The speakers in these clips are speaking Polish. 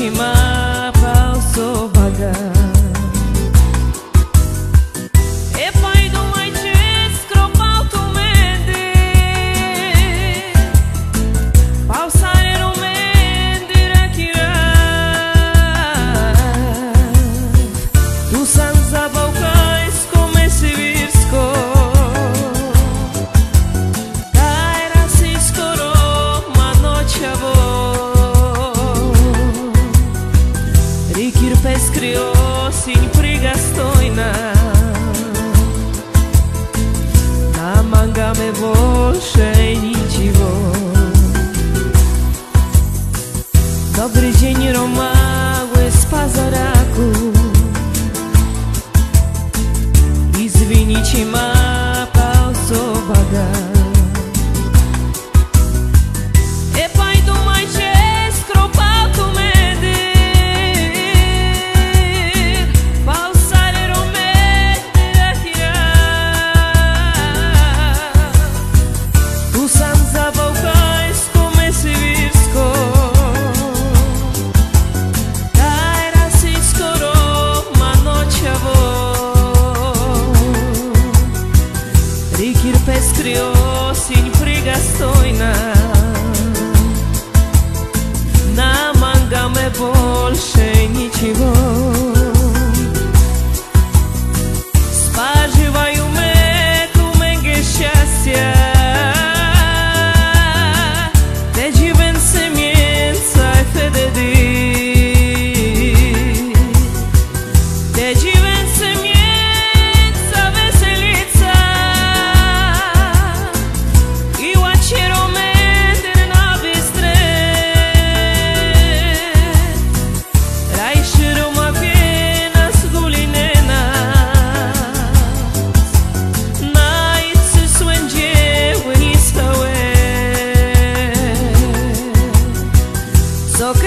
ci ma doce e prigastojna Na manga me wolsze e i nidziwo Dobry dzień romały z e pazaraku I zwinicie ma triunfo.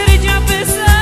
Ferici a pesar